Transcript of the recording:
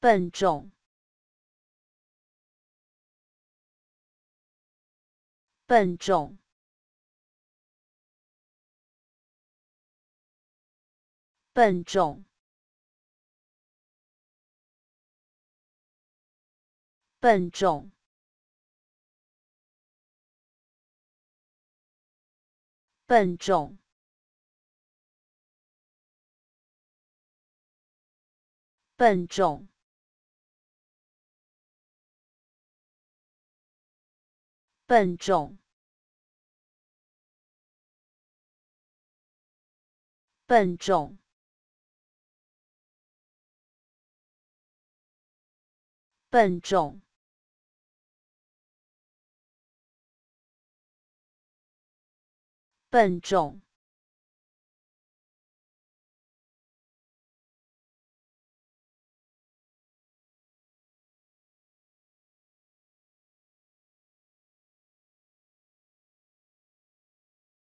笨重，笨重，笨重，笨重，笨重。笨重，笨重，笨重，笨重，笨重。